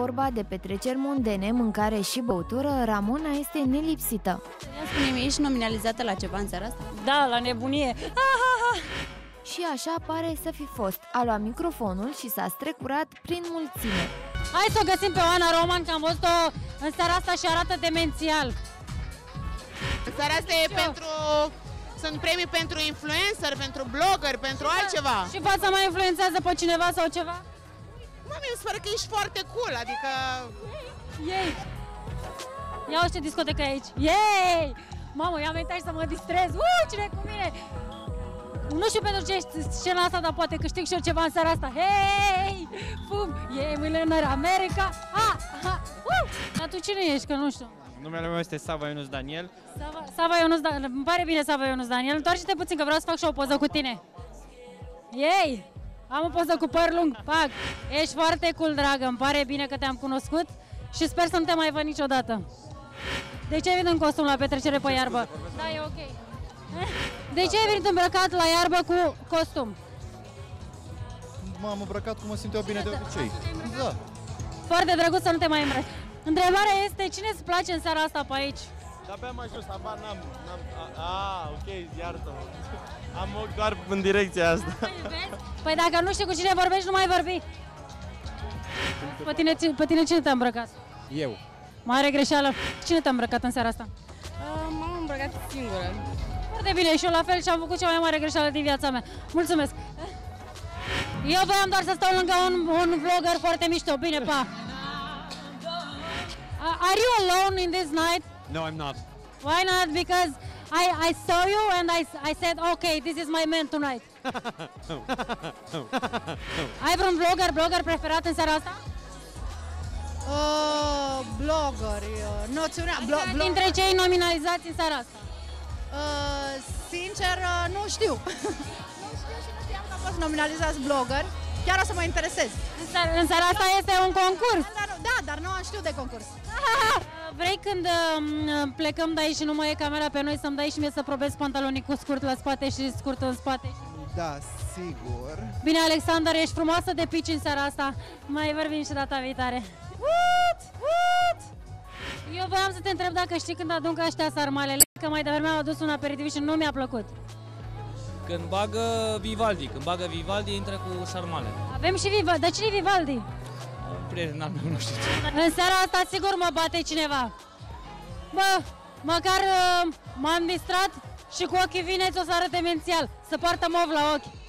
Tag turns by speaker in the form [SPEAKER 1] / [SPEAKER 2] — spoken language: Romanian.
[SPEAKER 1] vorba de petreceri mondene, mâncare și băutură, Ramona este nelipsită.
[SPEAKER 2] Spune-mi, ești nominalizată la ceva în seara asta?
[SPEAKER 3] Da, la nebunie. Ah, ah, ah.
[SPEAKER 1] Și așa pare să fi fost. A luat microfonul și s-a strecurat prin mulțime.
[SPEAKER 3] Hai să o găsim pe Oana Roman, că am văzut-o în seara asta și arată demențial.
[SPEAKER 4] Seara asta e pentru... Sunt premii pentru influencer, pentru blogger, pentru altceva.
[SPEAKER 3] Și fața mai influențează pe cineva sau ceva?
[SPEAKER 4] Mă, mi se pare că ești foarte cool, adică...
[SPEAKER 3] Ei! Ia ce discotecă e aici! Ei! Mamă, ia mi să mă distrez! Uh, cine e cu mine? Nu știu pentru ce ești scena asta, dar poate câștig și eu ceva în seara asta. Hei! Fum! E Millionaire America! Ah! ah uh! Dar tu cine ești? Că nu știu.
[SPEAKER 5] Numele meu este Sava Ionus Daniel.
[SPEAKER 3] Sava, Sava Ionus Daniel. Îmi pare bine Sava Ionus Daniel. Întoarce-te puțin că vreau să fac și o poză cu tine. Ei! Am o poză cu păr lung. Pac! Ești foarte cool, dragă. Îmi pare bine că te-am cunoscut și sper să nu te mai văd niciodată. De ce ai venit în costum la petrecere pe iarbă? Da, e ok. De ce ai venit îmbrăcat la iarbă cu costum?
[SPEAKER 6] M-am îmbrăcat cum mă simt eu bine de obicei. Da.
[SPEAKER 3] Foarte drăguț să nu te mai îmbrăci. Întrebarea este, cine îți place în seara asta pe aici?
[SPEAKER 5] De-abia am ajuns, abar n-am... n-am a, a, ok, iartă-mă. Am ochi doar în direcția asta.
[SPEAKER 3] Păi dacă nu știi cu cine vorbești, nu mai vorbi. Pe tine, pe tine cine te-a îmbrăcat?
[SPEAKER 6] Eu.
[SPEAKER 3] Mare greșeală. Cine te-a îmbrăcat în seara asta?
[SPEAKER 2] Uh, m-am îmbrăcat singură.
[SPEAKER 3] Foarte bine, și eu la fel și am făcut cea mai mare greșeală din viața mea. Mulțumesc! Eu voiam doar să stau lângă un, un vlogger foarte mișto. Bine, pa! Uh, are you alone in this night?
[SPEAKER 5] No, I'm not.
[SPEAKER 3] Why not? Because I, I saw you and I, I said, okay, this is my man tonight. Ai vreun vlogger, blogger preferat în seara asta?
[SPEAKER 7] Uh, blogări, uh, noțiunea... Blo, blo,
[SPEAKER 3] Dintre cei nominalizați în seara asta?
[SPEAKER 7] uh, sincer, uh, nu știu. nu știu și nu știam că am fost nominalizați blogări. Chiar o să mă interesez.
[SPEAKER 3] În seara, în seara asta este un concurs.
[SPEAKER 7] Da, dar, da, dar nu am știut de concurs.
[SPEAKER 3] Vrei când uh, plecăm de aici și nu mai e camera pe noi să-mi dai și mie să probez pantalonii cu scurt la spate și scurt în spate?
[SPEAKER 6] Da, sigur.
[SPEAKER 3] Bine, Alexander, ești frumoasă de pici în seara asta. Mai vorbim și data viitoare. What? What? Eu voiam să te întreb dacă știi când aduncă ăștia sarmalele, că mai devreme au adus un aperitiv și nu mi-a plăcut.
[SPEAKER 8] Când bagă Vivaldi, când bagă Vivaldi, intră cu sarmale.
[SPEAKER 3] Avem și Vivaldi. Dar cine e Vivaldi?
[SPEAKER 8] Un prieten al meu, nu știu ce.
[SPEAKER 3] În seara asta sigur mă bate cineva. Bă, măcar uh, m-am distrat și cu ochii vineți o să arăt demențial. Să poartă mov la ochi.